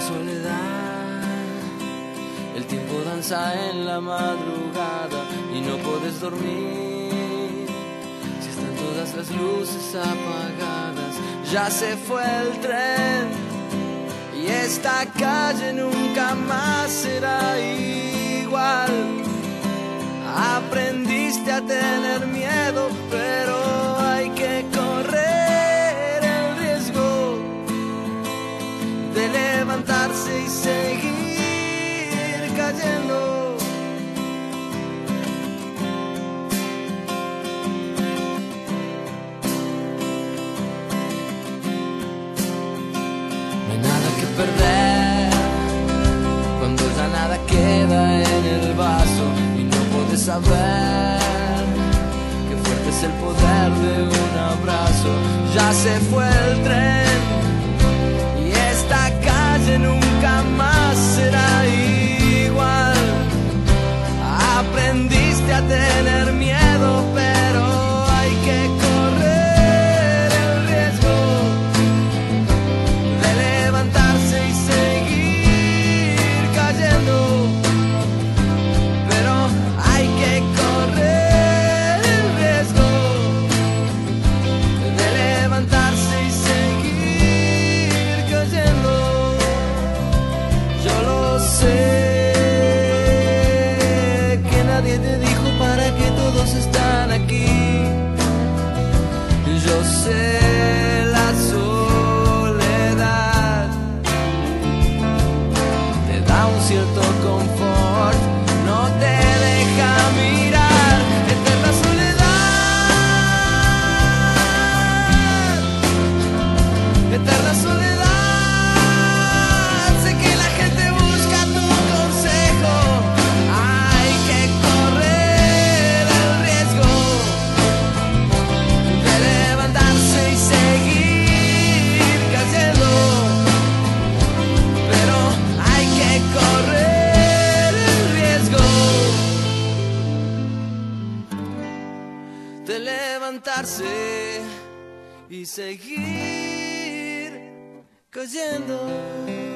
soledad. El tiempo danza en la madrugada y no puedes dormir. Si están todas las luces apagadas, ya se fue el tren. Y esta calle nunca más será igual. Aprendiste a tener miedo, No hay nada que perder cuando ya nada queda en el vaso y no puedes saber qué fuerte es el poder de un abrazo. Ya se fue el tren Aprendiste están de levantarse y seguir cayendo.